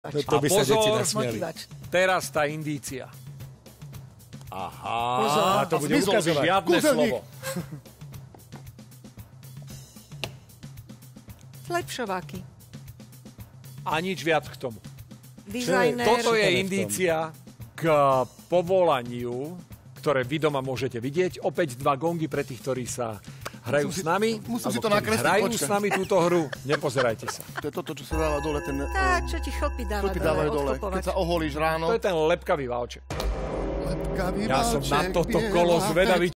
To by sa deti pozor, nasmiali. Motivač. teraz tá indícia. Aha, Pozor. a to A bude ukazovať. Žiadne Kúzelník. slovo. Slepšováky. A nič viac k tomu. Dizajner. Toto je indícia k povolaniu, ktoré vy doma môžete vidieť. Opäť dva gongy pre tých, ktorí sa hrajú Musím s si- nami. musím si to nakresliť, Hrajú počkaj. s nami túto hru. Nepozerajte sa. To je toto, čo sa dáva dole, ten... Tá, čo ti chlpy dáva Chlpy dole, dole. Keď sa oholíš ráno. To je ten lepkavý válček. Lepkavý Ja som na válček toto kolo zvedavý,